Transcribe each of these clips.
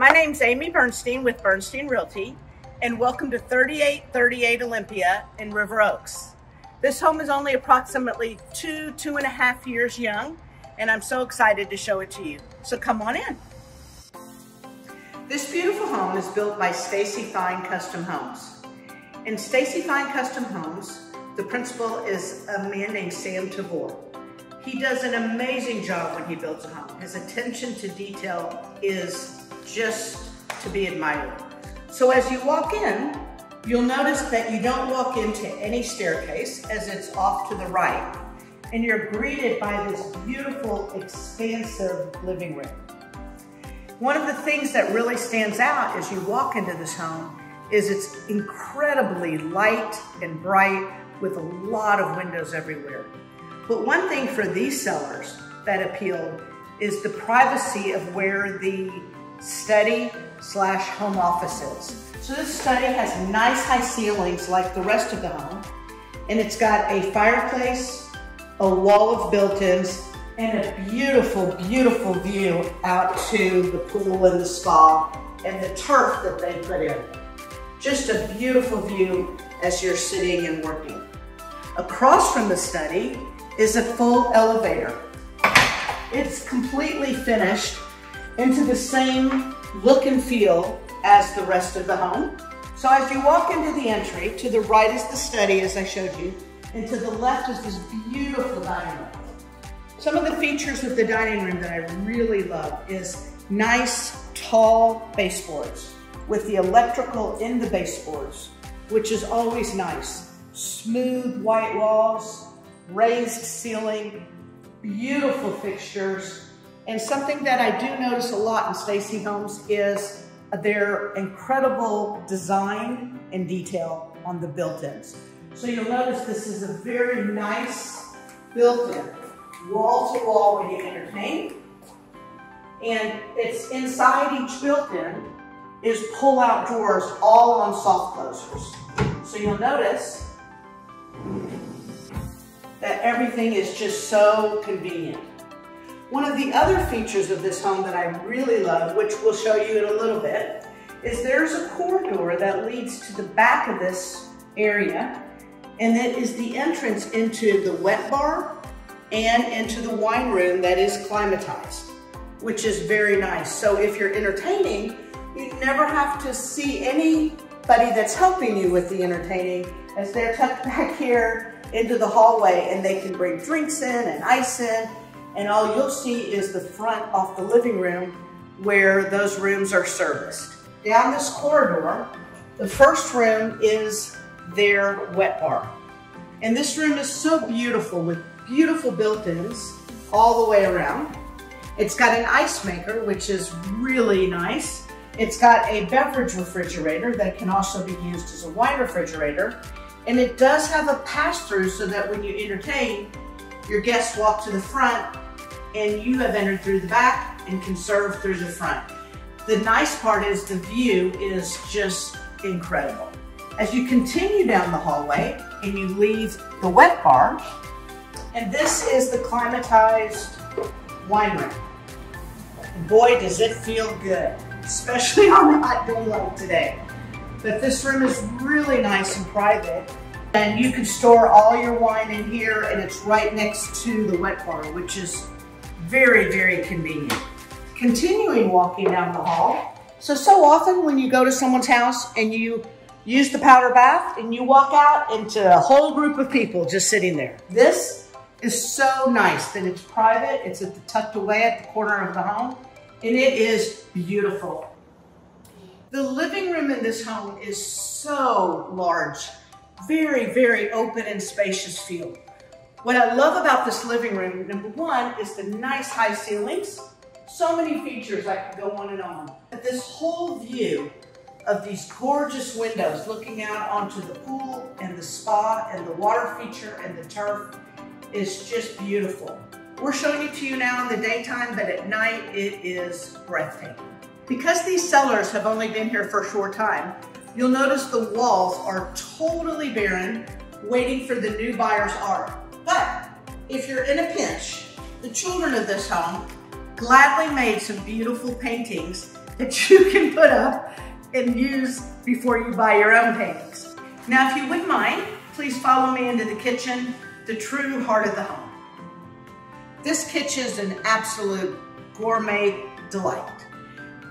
My name's Amy Bernstein with Bernstein Realty, and welcome to 3838 Olympia in River Oaks. This home is only approximately two, two and a half years young, and I'm so excited to show it to you. So come on in. This beautiful home is built by Stacy Fine Custom Homes. In Stacy Fine Custom Homes, the principal is a man named Sam Tavor. He does an amazing job when he builds a home. His attention to detail is just to be admired. So as you walk in, you'll notice that you don't walk into any staircase as it's off to the right. And you're greeted by this beautiful, expansive living room. One of the things that really stands out as you walk into this home is it's incredibly light and bright with a lot of windows everywhere. But one thing for these sellers that appealed is the privacy of where the study slash home offices. So this study has nice high ceilings like the rest of the home, and it's got a fireplace, a wall of built-ins, and a beautiful, beautiful view out to the pool and the spa and the turf that they put in. Just a beautiful view as you're sitting and working. Across from the study is a full elevator. It's completely finished into the same look and feel as the rest of the home. So as you walk into the entry, to the right is the study as I showed you, and to the left is this beautiful dining room. Some of the features of the dining room that I really love is nice, tall baseboards with the electrical in the baseboards, which is always nice. Smooth white walls, raised ceiling, beautiful fixtures, and something that I do notice a lot in Stacy Homes is their incredible design and detail on the built-ins. So you'll notice this is a very nice built-in, wall to wall when you entertain. And it's inside each built-in is pull-out drawers all on soft closers. So you'll notice that everything is just so convenient. One of the other features of this home that I really love, which we'll show you in a little bit, is there's a corridor that leads to the back of this area, and that is the entrance into the wet bar and into the wine room that is climatized, which is very nice. So if you're entertaining, you never have to see anybody that's helping you with the entertaining as they're tucked back here into the hallway and they can bring drinks in and ice in and all you'll see is the front off the living room where those rooms are serviced. Down this corridor, the first room is their wet bar. And this room is so beautiful with beautiful built-ins all the way around. It's got an ice maker, which is really nice. It's got a beverage refrigerator that can also be used as a wine refrigerator. And it does have a pass-through so that when you entertain, your guests walk to the front and you have entered through the back and can serve through the front. The nice part is the view is just incredible. As you continue down the hallway and you leave the wet bar, and this is the climatized wine room. boy, does it feel good, especially on a hot day like today. But this room is really nice and private and you can store all your wine in here and it's right next to the wet bar, which is very, very convenient. Continuing walking down the hall. So, so often when you go to someone's house and you use the powder bath and you walk out into a whole group of people just sitting there. This is so nice that it's private. It's at the, tucked away at the corner of the home and it is beautiful. The living room in this home is so large very, very open and spacious feel. What I love about this living room, number one, is the nice high ceilings. So many features I could go on and on. But this whole view of these gorgeous windows looking out onto the pool and the spa and the water feature and the turf is just beautiful. We're showing it to you now in the daytime, but at night it is breathtaking. Because these sellers have only been here for a short time, you'll notice the walls are totally barren, waiting for the new buyer's art. But if you're in a pinch, the children of this home gladly made some beautiful paintings that you can put up and use before you buy your own paintings. Now, if you wouldn't mind, please follow me into the kitchen, the true heart of the home. This kitchen is an absolute gourmet delight.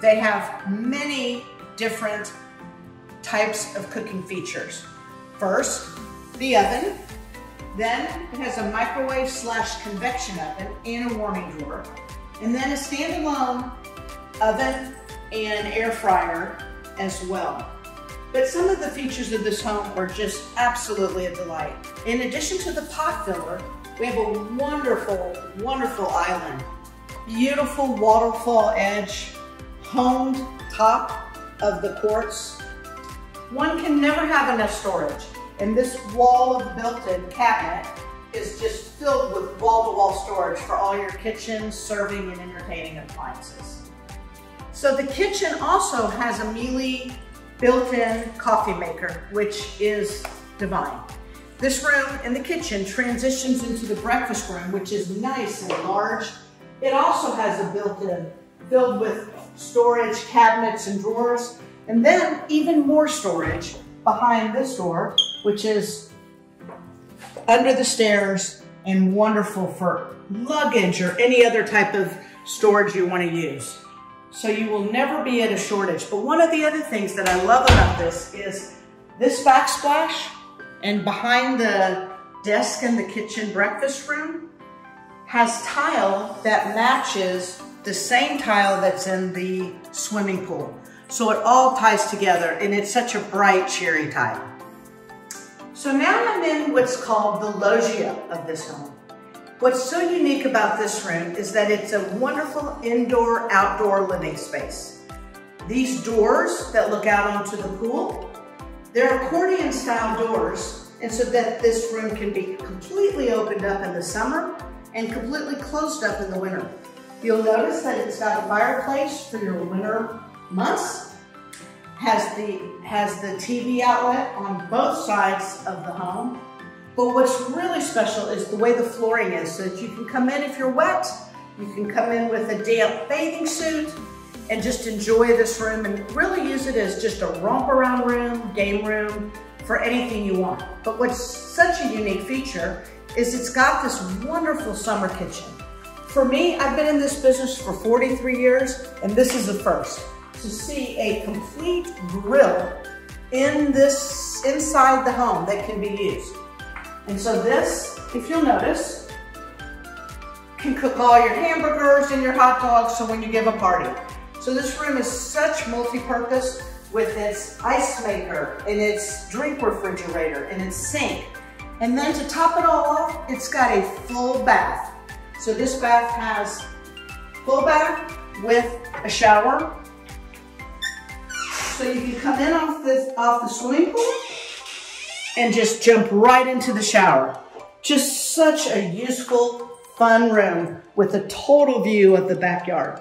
They have many different types of cooking features. First, the oven. Then it has a microwave slash convection oven and a warming drawer. And then a standalone oven and air fryer as well. But some of the features of this home are just absolutely a delight. In addition to the pot filler, we have a wonderful, wonderful island. Beautiful waterfall edge, honed top of the quartz. One can never have enough storage. And this wall of built-in cabinet is just filled with wall-to-wall -wall storage for all your kitchen, serving, and entertaining appliances. So the kitchen also has a Miele built-in coffee maker, which is divine. This room in the kitchen transitions into the breakfast room, which is nice and large. It also has a built-in filled with storage cabinets and drawers, and then even more storage behind this door, which is under the stairs and wonderful for luggage or any other type of storage you want to use. So you will never be at a shortage. But one of the other things that I love about this is this backsplash and behind the desk in the kitchen breakfast room has tile that matches the same tile that's in the swimming pool. So it all ties together and it's such a bright cherry tile. So now I'm in what's called the loggia of this home. What's so unique about this room is that it's a wonderful indoor-outdoor living space. These doors that look out onto the pool, they're accordion style doors and so that this room can be completely opened up in the summer and completely closed up in the winter. You'll notice that it's got a fireplace for your winter months, has the, has the TV outlet on both sides of the home. But what's really special is the way the flooring is, so that you can come in if you're wet, you can come in with a damp bathing suit, and just enjoy this room and really use it as just a romp around room, game room, for anything you want. But what's such a unique feature is it's got this wonderful summer kitchen. For me, I've been in this business for 43 years, and this is a first to see a complete grill in this, inside the home that can be used. And so this, if you'll notice, can cook all your hamburgers and your hot dogs so when you give a party. So this room is such multi-purpose with its ice maker and its drink refrigerator and its sink. And then to top it all off, it's got a full bath. So this bath has full bath with a shower, so you can come in off the, off the swimming pool and just jump right into the shower. Just such a useful, fun room with a total view of the backyard.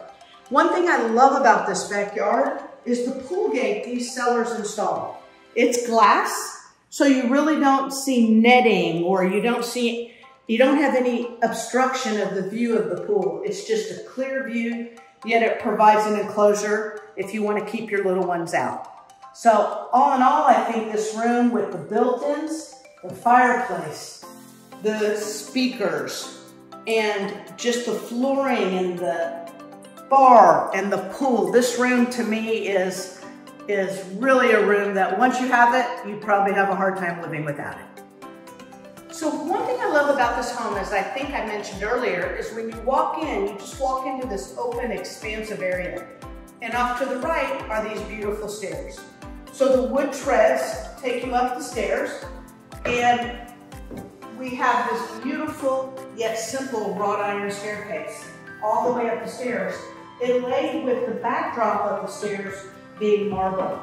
One thing I love about this backyard is the pool gate these sellers installed. It's glass, so you really don't see netting or you don't see, you don't have any obstruction of the view of the pool. It's just a clear view yet it provides an enclosure if you want to keep your little ones out. So all in all, I think this room with the built-ins, the fireplace, the speakers, and just the flooring and the bar and the pool, this room to me is, is really a room that once you have it, you probably have a hard time living without it. So one thing I love about this home, as I think I mentioned earlier, is when you walk in, you just walk into this open, expansive area. And off to the right are these beautiful stairs. So the wood treads take you up the stairs, and we have this beautiful yet simple wrought iron staircase all the way up the stairs, inlaid with the backdrop of the stairs being marble.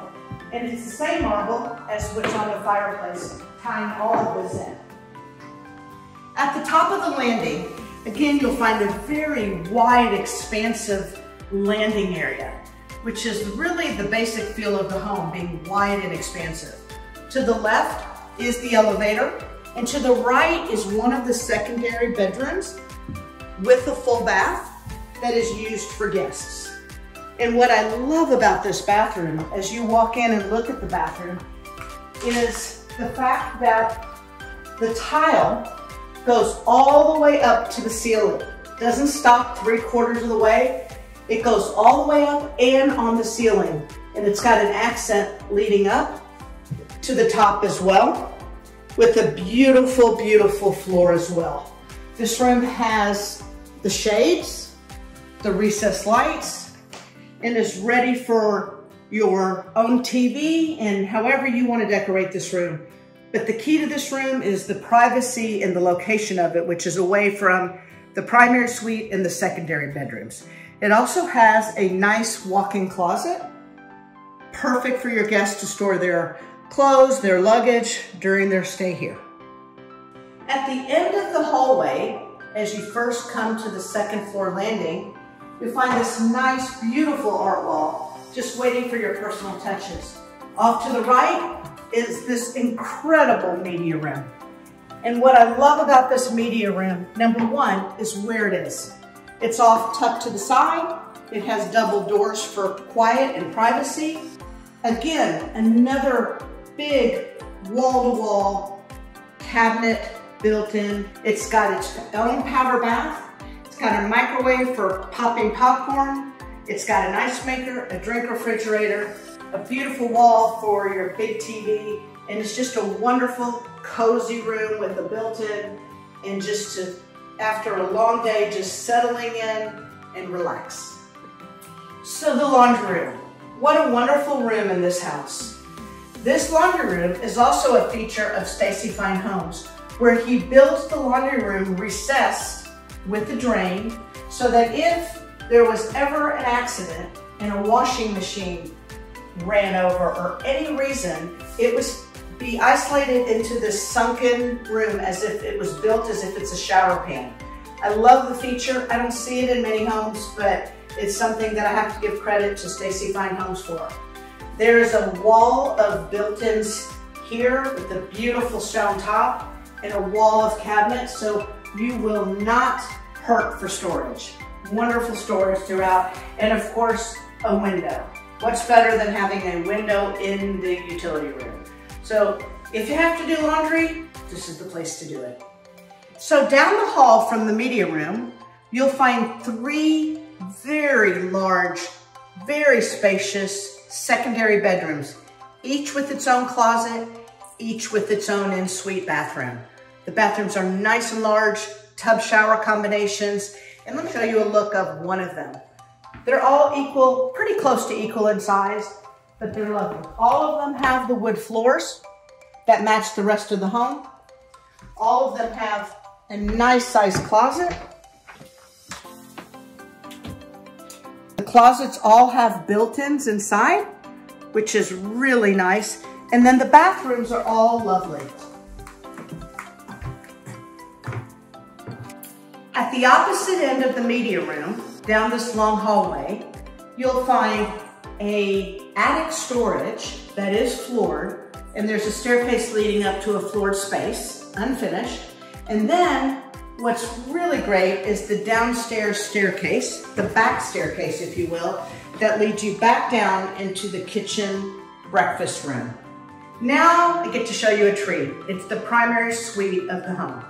And it's the same marble as what's on the fireplace, tying all of this in. At the top of the landing, again, you'll find a very wide, expansive landing area, which is really the basic feel of the home, being wide and expansive. To the left is the elevator, and to the right is one of the secondary bedrooms with a full bath. that is used for guests. And what I love about this bathroom, as you walk in and look at the bathroom, is the fact that the tile goes all the way up to the ceiling. Doesn't stop three quarters of the way. It goes all the way up and on the ceiling. And it's got an accent leading up to the top as well with a beautiful, beautiful floor as well. This room has the shades, the recessed lights, and is ready for your own TV and however you want to decorate this room. But the key to this room is the privacy and the location of it, which is away from the primary suite and the secondary bedrooms. It also has a nice walk-in closet, perfect for your guests to store their clothes, their luggage during their stay here. At the end of the hallway, as you first come to the second floor landing, you'll find this nice, beautiful art wall, just waiting for your personal touches. Off to the right is this incredible media room. And what I love about this media room, number one, is where it is. It's off tucked to the side. It has double doors for quiet and privacy. Again, another big wall-to-wall -wall cabinet built in. It's got its own powder bath. It's got a microwave for popping popcorn. It's got an ice maker, a drink refrigerator, a beautiful wall for your big TV, and it's just a wonderful, cozy room with a built-in and just to, after a long day, just settling in and relax. So the laundry room. What a wonderful room in this house. This laundry room is also a feature of Stacy Fine Homes, where he built the laundry room recessed with the drain so that if there was ever an accident and a washing machine ran over or any reason, it was be isolated into this sunken room as if it was built as if it's a shower pan. I love the feature. I don't see it in many homes, but it's something that I have to give credit to Stacy Fine Homes for. There is a wall of built-ins here with a beautiful stone top and a wall of cabinets, so you will not hurt for storage. Wonderful storage throughout, and of course, a window. What's better than having a window in the utility room? So if you have to do laundry, this is the place to do it. So down the hall from the media room, you'll find three very large, very spacious secondary bedrooms, each with its own closet, each with its own in-suite bathroom. The bathrooms are nice and large, tub shower combinations, and let me show you a look of one of them. They're all equal, pretty close to equal in size, but they're lovely. All of them have the wood floors that match the rest of the home. All of them have a nice sized closet. The closets all have built-ins inside, which is really nice. And then the bathrooms are all lovely. At the opposite end of the media room, down this long hallway, you'll find a attic storage that is floored, and there's a staircase leading up to a floored space, unfinished. And then what's really great is the downstairs staircase, the back staircase, if you will, that leads you back down into the kitchen breakfast room. Now I get to show you a treat. It's the primary suite of the home.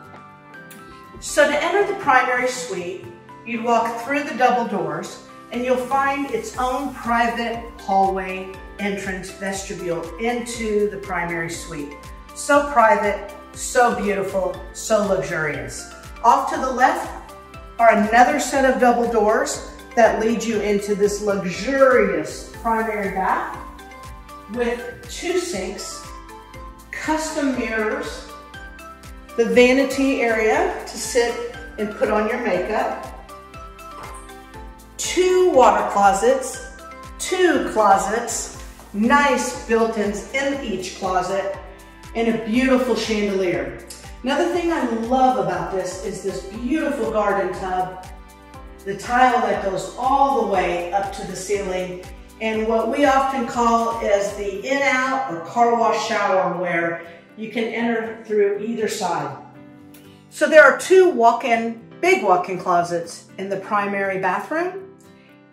So to enter the primary suite, You'd walk through the double doors and you'll find its own private hallway entrance vestibule into the primary suite. So private, so beautiful, so luxurious. Off to the left are another set of double doors that lead you into this luxurious primary bath with two sinks, custom mirrors, the vanity area to sit and put on your makeup, two water closets, two closets, nice built-ins in each closet, and a beautiful chandelier. Another thing I love about this is this beautiful garden tub, the tile that goes all the way up to the ceiling, and what we often call as the in-out or car wash shower where you can enter through either side. So there are two walk-in big walk-in closets in the primary bathroom.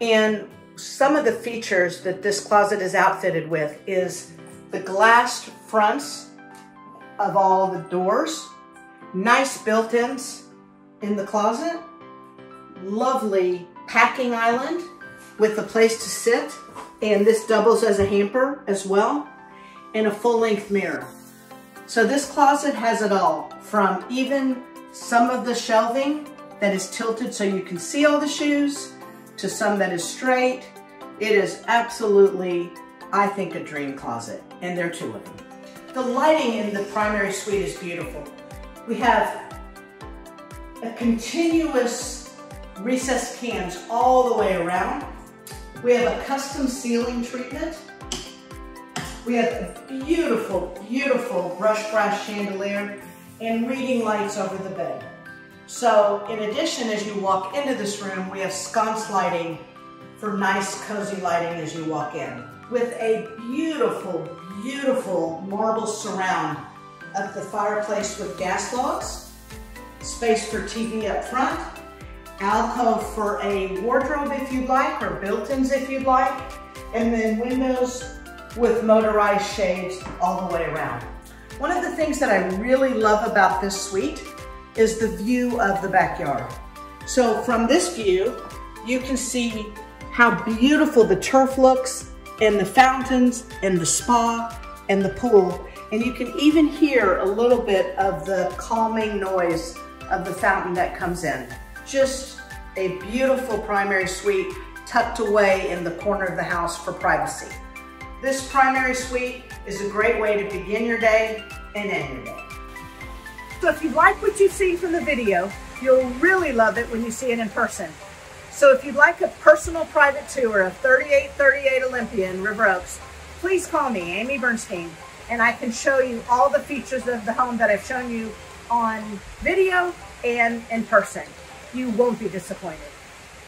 And some of the features that this closet is outfitted with is the glassed fronts of all the doors, nice built-ins in the closet, lovely packing island with a place to sit, and this doubles as a hamper as well, and a full-length mirror. So this closet has it all, from even some of the shelving that is tilted so you can see all the shoes, to some that is straight. It is absolutely, I think, a dream closet, and there are two of them. The lighting in the primary suite is beautiful. We have a continuous recessed cans all the way around. We have a custom ceiling treatment. We have a beautiful, beautiful brush brass chandelier and reading lights over the bed. So in addition, as you walk into this room, we have sconce lighting for nice cozy lighting as you walk in. With a beautiful, beautiful marble surround of the fireplace with gas logs, space for TV up front, alcove for a wardrobe if you'd like, or built-ins if you'd like, and then windows with motorized shades all the way around. One of the things that I really love about this suite is the view of the backyard. So from this view, you can see how beautiful the turf looks and the fountains and the spa and the pool. And you can even hear a little bit of the calming noise of the fountain that comes in. Just a beautiful primary suite tucked away in the corner of the house for privacy. This primary suite is a great way to begin your day and end your day. So if you like what you've seen from the video, you'll really love it when you see it in person. So if you'd like a personal private tour of 3838 Olympia in River Oaks, please call me, Amy Bernstein, and I can show you all the features of the home that I've shown you on video and in person. You won't be disappointed.